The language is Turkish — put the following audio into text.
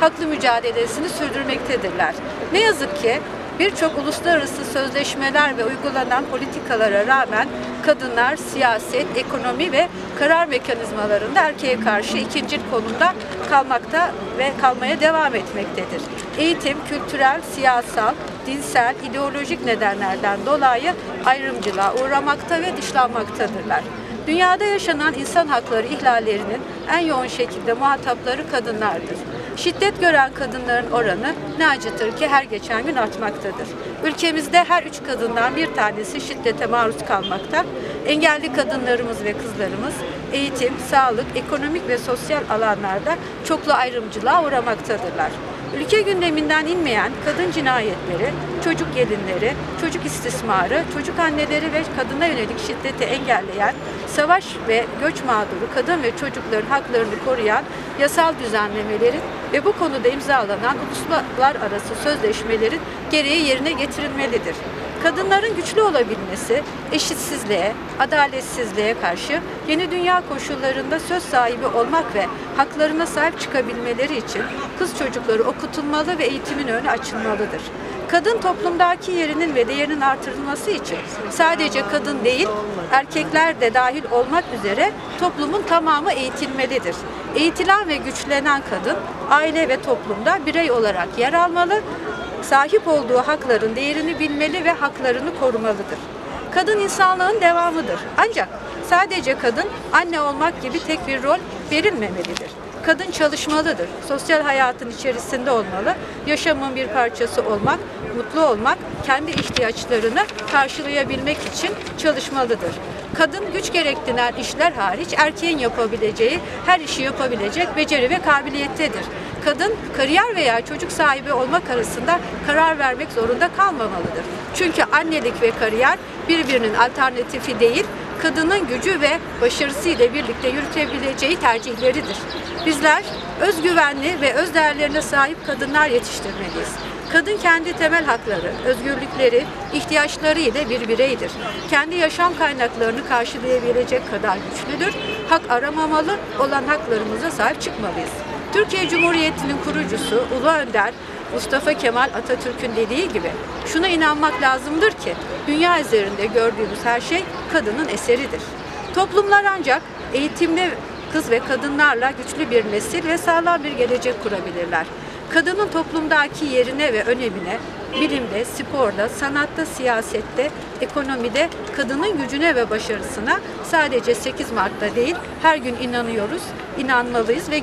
haklı mücadelesini sürdürmektedirler. Ne yazık ki birçok uluslararası sözleşmeler ve uygulanan politikalara rağmen kadınlar siyaset, ekonomi ve karar mekanizmalarında erkeğe karşı ikincil konumda kalmakta ve kalmaya devam etmektedir. Eğitim, kültürel, siyasal, dinsel, ideolojik nedenlerden dolayı ayrımcılığa uğramakta ve dışlanmaktadırlar. Dünyada yaşanan insan hakları ihlallerinin en yoğun şekilde muhatapları kadınlardır. Şiddet gören kadınların oranı ne acıtır ki her geçen gün artmaktadır. Ülkemizde her üç kadından bir tanesi şiddete maruz kalmakta. Engelli kadınlarımız ve kızlarımız eğitim, sağlık, ekonomik ve sosyal alanlarda çoklu ayrımcılığa uğramaktadırlar. Ülke gündeminden inmeyen kadın cinayetleri, çocuk gelinleri, çocuk istismarı, çocuk anneleri ve kadına yönelik şiddeti engelleyen, savaş ve göç mağduru kadın ve çocukların haklarını koruyan yasal düzenlemelerin ve bu konuda imzalanan uluslararası sözleşmelerin gereği yerine getirilmelidir. Kadınların güçlü olabilmesi, eşitsizliğe, adaletsizliğe karşı yeni dünya koşullarında söz sahibi olmak ve haklarına sahip çıkabilmeleri için kız çocukları okutulmalı ve eğitimin önü açılmalıdır. Kadın toplumdaki yerinin ve değerinin artırılması için sadece kadın değil, erkekler de dahil olmak üzere toplumun tamamı eğitilmelidir. Eğitilen ve güçlenen kadın aile ve toplumda birey olarak yer almalı, sahip olduğu hakların değerini bilmeli ve haklarını korumalıdır. Kadın insanlığın devamıdır. Ancak sadece kadın anne olmak gibi tek bir rol verilmemelidir. Kadın çalışmalıdır. Sosyal hayatın içerisinde olmalı. Yaşamın bir parçası olmak, mutlu olmak, kendi ihtiyaçlarını karşılayabilmek için çalışmalıdır. Kadın güç gerektiren işler hariç erkeğin yapabileceği her işi yapabilecek beceri ve kabiliyettedir. Kadın kariyer veya çocuk sahibi olmak arasında karar vermek zorunda kalmamalıdır. Çünkü annelik ve kariyer birbirinin alternatifi değil, kadının gücü ve başarısı ile birlikte yürütebileceği tercihleridir. Bizler özgüvenli ve öz değerlerine sahip kadınlar yetiştirmeliyiz. Kadın kendi temel hakları, özgürlükleri, ihtiyaçları ile bir bireydir. Kendi yaşam kaynaklarını karşılayabilecek kadar güçlüdür. Hak aramamalı, olan haklarımıza sahip çıkmalıyız. Türkiye Cumhuriyeti'nin kurucusu Ulu Önder Mustafa Kemal Atatürk'ün dediği gibi şuna inanmak lazımdır ki dünya üzerinde gördüğümüz her şey kadının eseridir. Toplumlar ancak eğitimli kız ve kadınlarla güçlü bir nesil ve sağlam bir gelecek kurabilirler. Kadının toplumdaki yerine ve önemine bilimde, sporda, sanatta, siyasette, ekonomide kadının gücüne ve başarısına sadece 8 Mart'ta değil her gün inanıyoruz, inanmalıyız ve